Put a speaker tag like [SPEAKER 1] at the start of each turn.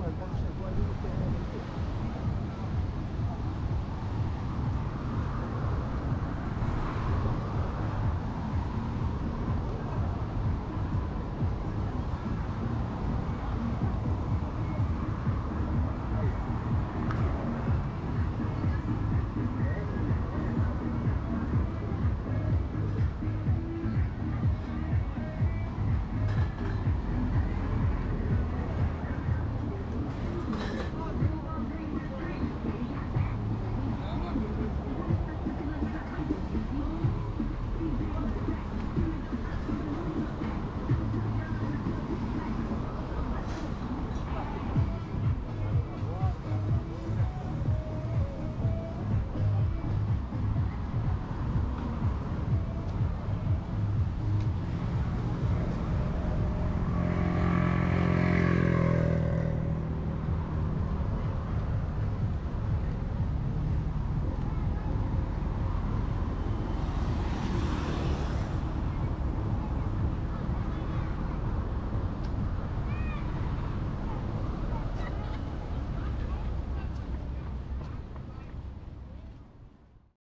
[SPEAKER 1] matar o cachorro. Aí quando